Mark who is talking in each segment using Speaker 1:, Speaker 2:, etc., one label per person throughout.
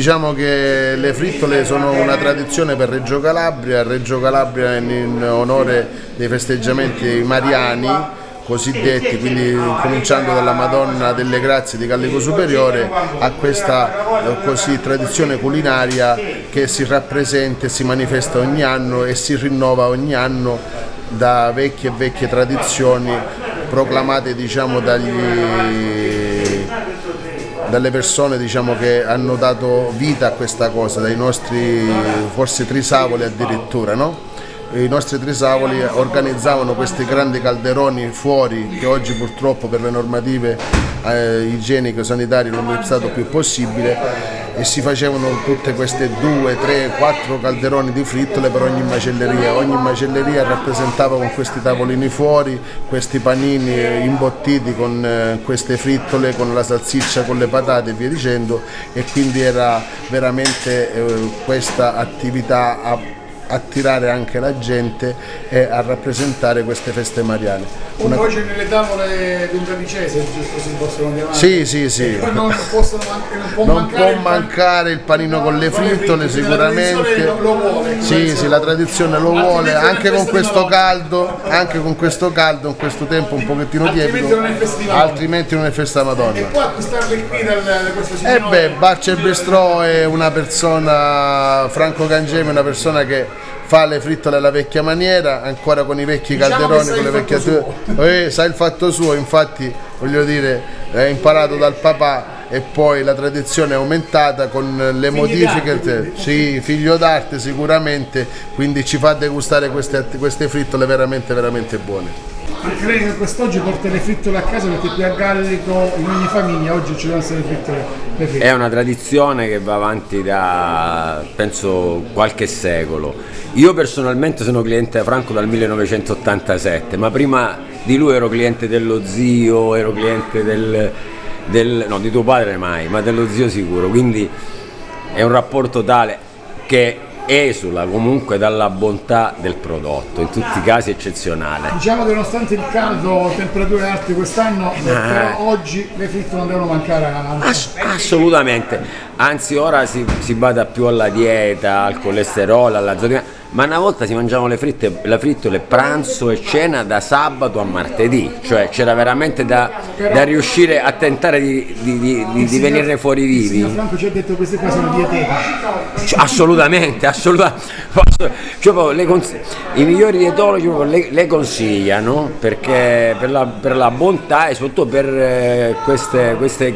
Speaker 1: Diciamo che le frittole sono una tradizione per Reggio Calabria, Reggio Calabria in onore dei festeggiamenti mariani cosiddetti, quindi cominciando dalla Madonna delle Grazie di Callico Superiore a questa eh, così, tradizione culinaria che si rappresenta e si manifesta ogni anno e si rinnova ogni anno da vecchie e vecchie tradizioni proclamate diciamo, dagli dalle persone diciamo, che hanno dato vita a questa cosa, dai nostri forse trisavoli addirittura. No? I nostri trisavoli organizzavano questi grandi calderoni fuori che oggi purtroppo per le normative eh, igienico-sanitarie non è stato più possibile e si facevano tutte queste due, tre, quattro calderoni di frittole per ogni macelleria. Ogni macelleria rappresentava con questi tavolini fuori, questi panini imbottiti con eh, queste frittole, con la salsiccia, con le patate e via dicendo e quindi era veramente eh, questa attività attirare anche la gente e a rappresentare queste feste mariane.
Speaker 2: Una... Oggi nelle tavole di un tredicese, giusto si possono chiamare?
Speaker 1: Sì, sì, sì.
Speaker 2: Non, possono, non, può,
Speaker 1: non
Speaker 2: mancare,
Speaker 1: può mancare, il panino no, con le frittole sicuramente.
Speaker 2: La lo vuole.
Speaker 1: Sì, sì, la tradizione lo vuole, anche con questo caldo, anche con questo caldo, in questo tempo un pochettino tiepido, altrimenti non è festa Madonna. E
Speaker 2: può acquistarle qui da questo signore?
Speaker 1: Eh beh, Barcer Bistrò è una persona, Franco Cangemi è una persona che fa le frittole alla vecchia maniera, ancora con i vecchi diciamo calderoni, con le vecchie eh, sa il fatto suo, infatti voglio dire, è imparato dal papà e poi la tradizione è aumentata con le
Speaker 2: Figli
Speaker 1: modifiche, sì, figlio d'arte sicuramente, quindi ci fa degustare queste, queste frittole veramente veramente buone.
Speaker 2: Credo che quest'oggi porta le frittole a casa perché qui a Gallico in ogni famiglia oggi ci devono essere le frittole, le frittole.
Speaker 3: È una tradizione che va avanti da penso qualche secolo. Io personalmente sono cliente Franco dal 1987, ma prima di lui ero cliente dello zio, ero cliente del, del no, di tuo padre mai, ma dello zio sicuro, quindi è un rapporto tale che esula comunque dalla bontà del prodotto, in tutti i casi eccezionale.
Speaker 2: Diciamo che nonostante il caldo, temperature alte quest'anno, eh. però oggi le fritte non devono mancare a...
Speaker 3: Ass assolutamente, anzi ora si, si bada più alla dieta, al colesterolo, alla zona ma una volta si mangiavano le fritte, la frittole pranzo e cena da sabato a martedì, cioè c'era veramente da, da riuscire a tentare di, di, di, di signor, venirne fuori vivi.
Speaker 2: Il Franco ci ha detto che queste cose sono dietetiche.
Speaker 3: Assolutamente, assolutamente. Cioè, I migliori dietologi le, le, consigliano perché per la, per la, bontà e soprattutto per eh, queste, queste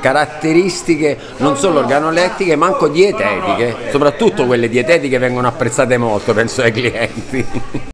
Speaker 3: caratteristiche non solo organolettiche ma anche dietetiche, soprattutto quelle dietetiche vengono apprezzate molto, penso ai clienti.